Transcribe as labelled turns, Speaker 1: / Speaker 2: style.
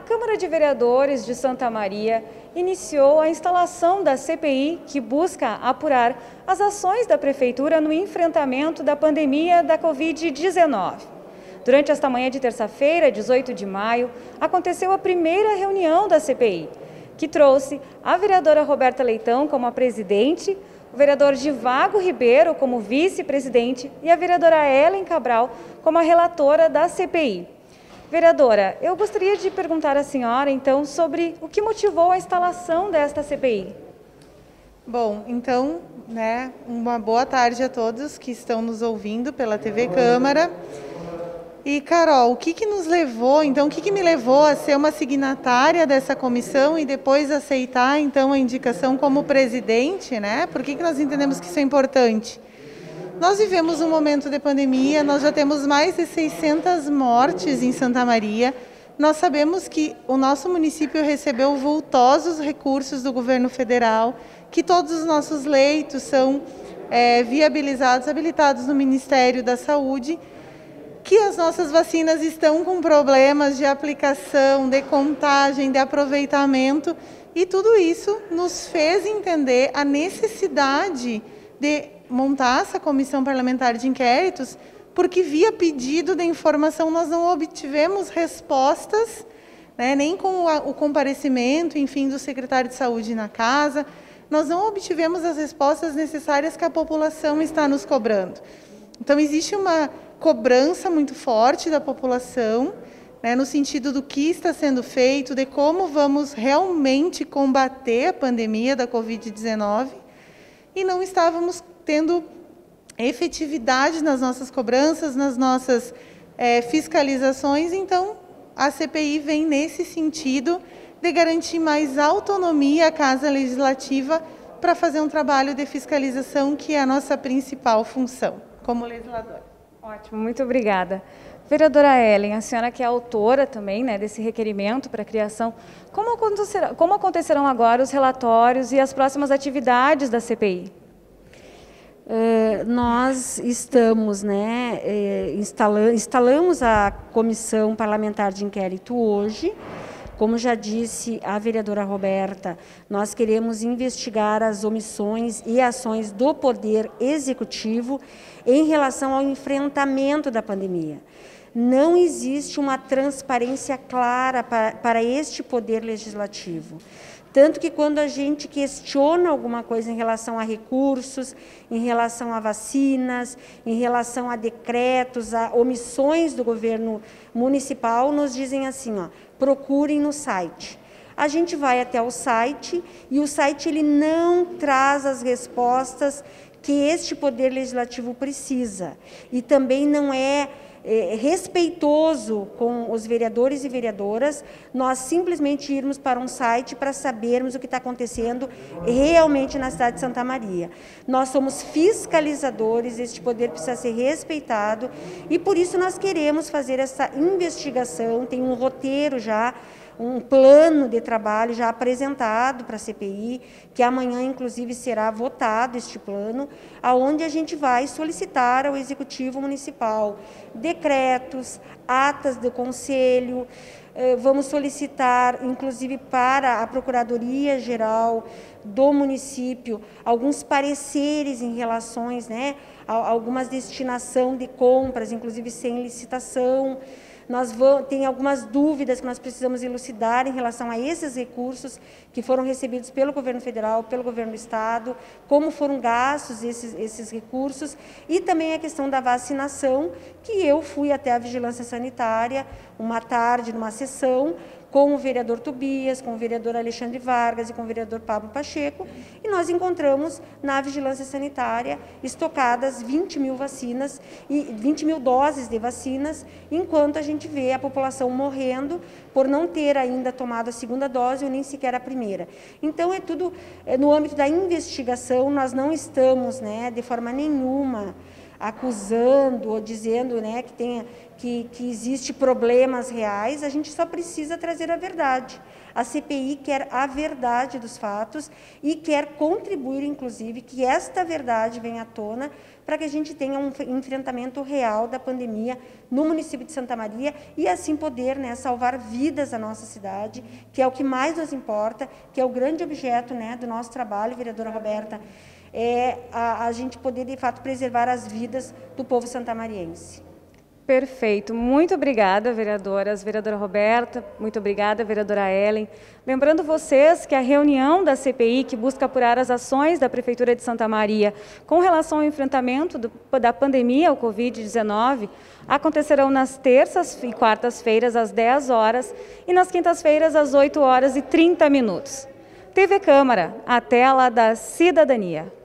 Speaker 1: Câmara de Vereadores de Santa Maria iniciou a instalação da CPI que busca apurar as ações da Prefeitura no enfrentamento da pandemia da Covid-19. Durante esta manhã de terça-feira, 18 de maio, aconteceu a primeira reunião da CPI, que trouxe a vereadora Roberta Leitão como a presidente, o vereador Givago Ribeiro como vice-presidente e a vereadora Ellen Cabral como a relatora da CPI. Vereadora, eu gostaria de perguntar à senhora, então, sobre o que motivou a instalação desta CPI.
Speaker 2: Bom, então, né, uma boa tarde a todos que estão nos ouvindo pela TV Câmara. E, Carol, o que, que nos levou, então, o que, que me levou a ser uma signatária dessa comissão e depois aceitar, então, a indicação como presidente, né? Por que, que nós entendemos que isso é importante? Nós vivemos um momento de pandemia, nós já temos mais de 600 mortes em Santa Maria. Nós sabemos que o nosso município recebeu vultosos recursos do governo federal, que todos os nossos leitos são é, viabilizados, habilitados no Ministério da Saúde, que as nossas vacinas estão com problemas de aplicação, de contagem, de aproveitamento, e tudo isso nos fez entender a necessidade de montar essa comissão parlamentar de inquéritos, porque via pedido de informação nós não obtivemos respostas, né, nem com o comparecimento, enfim, do secretário de saúde na casa, nós não obtivemos as respostas necessárias que a população está nos cobrando. Então existe uma cobrança muito forte da população, né, no sentido do que está sendo feito, de como vamos realmente combater a pandemia da Covid-19, e não estávamos tendo efetividade nas nossas cobranças, nas nossas é, fiscalizações. Então, a CPI vem nesse sentido de garantir mais autonomia à Casa Legislativa para fazer um trabalho de fiscalização, que é a nossa principal função como legislador.
Speaker 1: Ótimo, muito obrigada. Vereadora Ellen, a senhora que é autora também né, desse requerimento para a criação, como, como acontecerão agora os relatórios e as próximas atividades da CPI?
Speaker 3: Eh, nós estamos, né, eh, instalando, instalamos a comissão parlamentar de inquérito hoje. Como já disse a vereadora Roberta, nós queremos investigar as omissões e ações do Poder Executivo em relação ao enfrentamento da pandemia. Não existe uma transparência clara para, para este Poder Legislativo. Tanto que quando a gente questiona alguma coisa em relação a recursos, em relação a vacinas, em relação a decretos, a omissões do governo municipal, nos dizem assim, ó, procurem no site. A gente vai até o site e o site ele não traz as respostas que este poder legislativo precisa. E também não é é, respeitoso com os vereadores e vereadoras, nós simplesmente irmos para um site para sabermos o que está acontecendo realmente na cidade de Santa Maria. Nós somos fiscalizadores, este poder precisa ser respeitado e por isso nós queremos fazer essa investigação, tem um roteiro já um plano de trabalho já apresentado para a CPI, que amanhã, inclusive, será votado este plano, aonde a gente vai solicitar ao Executivo Municipal decretos, atas de conselho, eh, vamos solicitar, inclusive, para a Procuradoria-Geral do município, alguns pareceres em relações, né, algumas destinação de compras, inclusive sem licitação, nós vamos, tem algumas dúvidas que nós precisamos elucidar em relação a esses recursos que foram recebidos pelo governo federal, pelo governo do estado, como foram gastos esses, esses recursos e também a questão da vacinação, que eu fui até a vigilância sanitária uma tarde numa sessão com o vereador Tobias, com o vereador Alexandre Vargas e com o vereador Pablo Pacheco, e nós encontramos na vigilância sanitária estocadas 20 mil vacinas e 20 mil doses de vacinas, enquanto a gente vê a população morrendo por não ter ainda tomado a segunda dose ou nem sequer a primeira. Então é tudo é, no âmbito da investigação, nós não estamos, né, de forma nenhuma acusando ou dizendo né, que, tenha, que, que existe problemas reais, a gente só precisa trazer a verdade. A CPI quer a verdade dos fatos e quer contribuir, inclusive, que esta verdade venha à tona para que a gente tenha um enfrentamento real da pandemia no município de Santa Maria e assim poder né, salvar vidas da nossa cidade, que é o que mais nos importa, que é o grande objeto né, do nosso trabalho, vereadora Roberta, é a, a gente poder, de fato, preservar as vidas do povo santamariense.
Speaker 1: Perfeito. Muito obrigada, vereadoras. Vereadora Roberta, muito obrigada, vereadora Ellen. Lembrando vocês que a reunião da CPI, que busca apurar as ações da Prefeitura de Santa Maria com relação ao enfrentamento do, da pandemia, ao Covid-19, acontecerão nas terças e quartas-feiras, às 10 horas, e nas quintas-feiras, às 8 horas e 30 minutos. TV Câmara, a tela da cidadania.